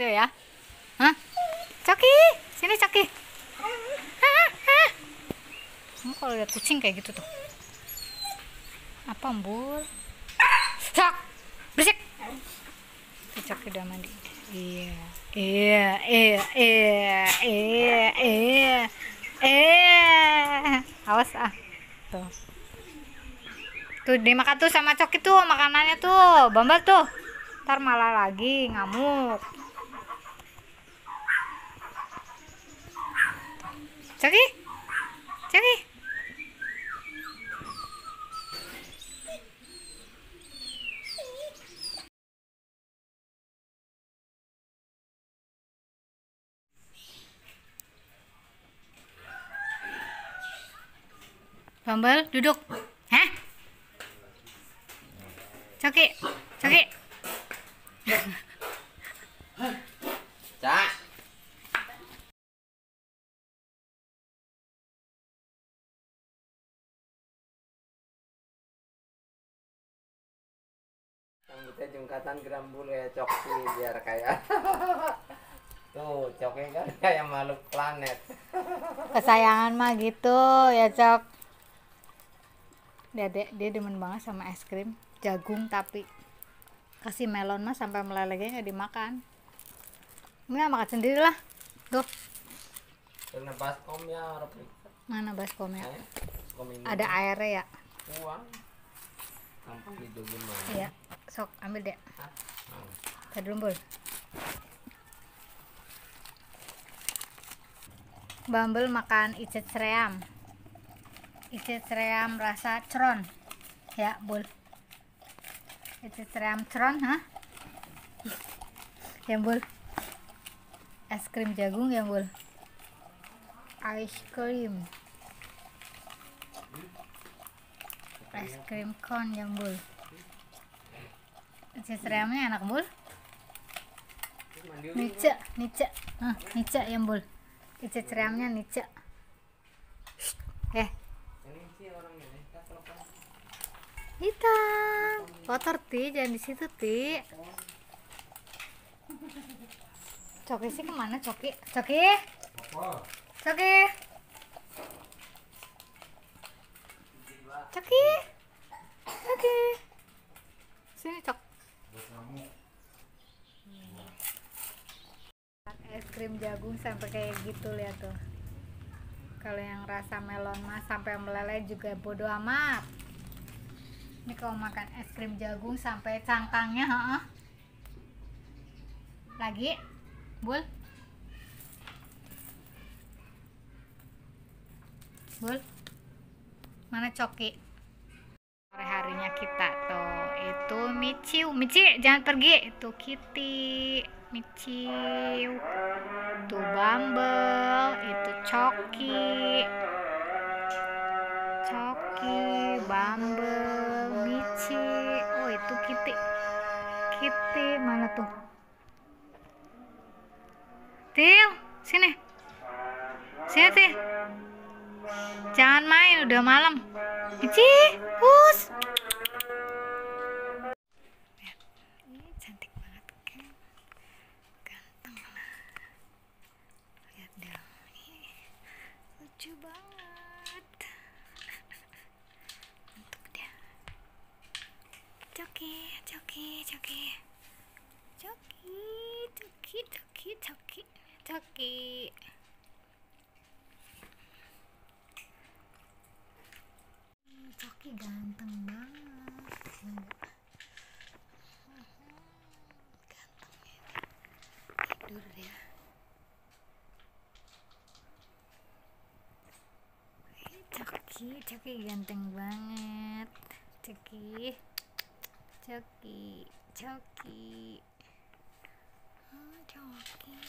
Tio ya? Hah? Coki, sini Coki. Kamu kalau lihat kucing kayak gitu tuh. Apa, Mbul? Sok, berisik. Si Coki udah mandi. Iya, iya, iya, iya, iya, iya, iya. Awas ah. Tuh. Tuh dimakan tuh sama Coki tuh makanannya tuh. Bambal tuh. Ntar malah lagi ngamuk. Coki? Coki? Bambal, duduk. Hah? Coki, Coki. Rambutnya jungkatan gerambul ya coki biar kayak tuh coki kan kayak makhluk planet Kesayangan mah gitu ya, Cok. Dia, dia, dia demen banget sama es krim jagung tapi kasih melon mah sampai melelehnya nggak dimakan. Nggak makan sendiri lah. Tuh, karena baskom ya mana baskomnya? Ini Ada airnya ya? uang gampang banget Iya. Sok, ambil deh. Hmm. Tadi Bul. Bumble makan icet seream. Icet seream rasa ceron. Ya, Bul. Icet seream ceron, hah? Ya, Bul. Es krim jagung ya, Bul. Ice cream. Es krim cone ya, Bul. Icet sereamnya enak, Bul. Nice, nice. Hah, nice ya, Bul. Icet sereamnya nice. Eh, hitam. Kotor, Ti. Jangan di situ, Ti. Coki sih ke mana, Coki? Coki? Coki? Coki? Coki? Sini, Cok. Es krim jagung sampai kayak gitu lihat tuh. Kalau yang rasa melon mah sampai meleleh juga bodo amat. Ini kalau makan es krim jagung sampai cangkangnya, heeh. Lagi, bul. Bul, mana coki? Sore harinya kita tuh itu Miciu, Mici jangan pergi. Itu Kitty, Miciu, itu Bumble, itu Coki, Coki, Bumble, Mici. Oh itu Kitty, Kitty mana tuh? Til, sini, sini Til. Jangan main, udah malam. Mici, hus. Lihat, ini cantik banget kan? Ganteng lah. Lihat dong, Ih, lucu banget. Untuk dia. Coki, coki, coki. Coki, coki, coki, coki, coki. Coki ganteng banget. Enggak. Ganteng ya. Tidur dia. Ih, Coki, Coki ganteng banget. Coki. Coki, Coki. Oh, Coki.